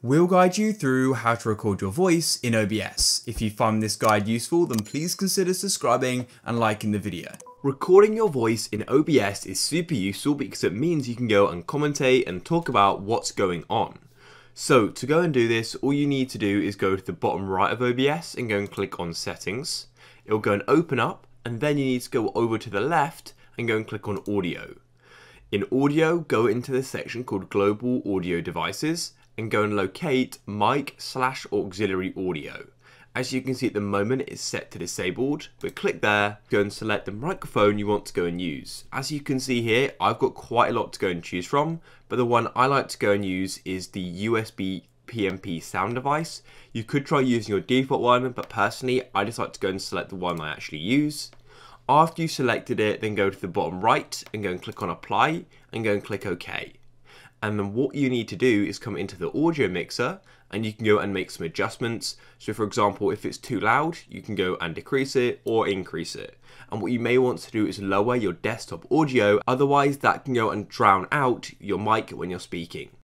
We'll guide you through how to record your voice in OBS. If you find this guide useful, then please consider subscribing and liking the video. Recording your voice in OBS is super useful because it means you can go and commentate and talk about what's going on. So to go and do this, all you need to do is go to the bottom right of OBS and go and click on settings. It'll go and open up and then you need to go over to the left and go and click on audio. In audio, go into the section called global audio devices and go and locate mic slash auxiliary audio. As you can see at the moment it's set to disabled, but click there, go and select the microphone you want to go and use. As you can see here, I've got quite a lot to go and choose from, but the one I like to go and use is the USB PnP sound device. You could try using your default one, but personally I just like to go and select the one I actually use. After you selected it, then go to the bottom right and go and click on apply and go and click OK. And then what you need to do is come into the audio mixer and you can go and make some adjustments. So for example, if it's too loud, you can go and decrease it or increase it. And what you may want to do is lower your desktop audio, otherwise that can go and drown out your mic when you're speaking.